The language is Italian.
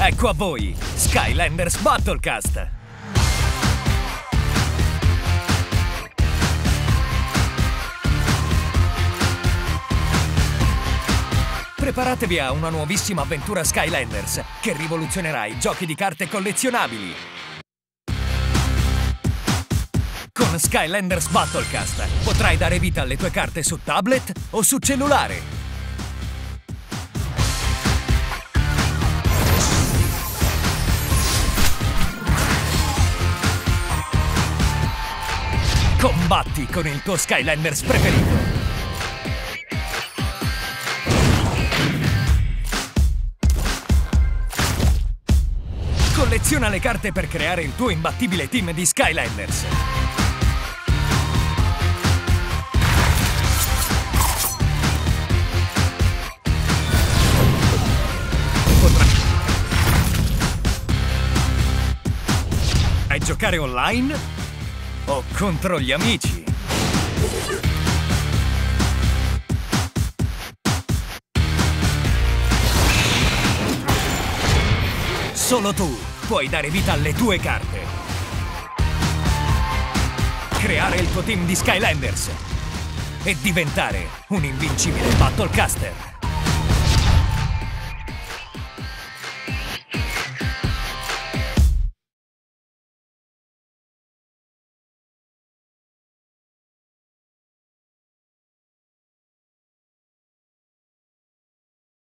Ecco a voi, Skylanders Battlecast! Preparatevi a una nuovissima avventura Skylanders che rivoluzionerà i giochi di carte collezionabili. Con Skylanders Battlecast potrai dare vita alle tue carte su tablet o su cellulare. Combatti con il tuo Skylanders preferito. Colleziona le carte per creare il tuo imbattibile team di Skylanders. Potrai giocare online o contro gli amici. Solo tu puoi dare vita alle tue carte. Creare il tuo team di Skylanders e diventare un invincibile Battlecaster.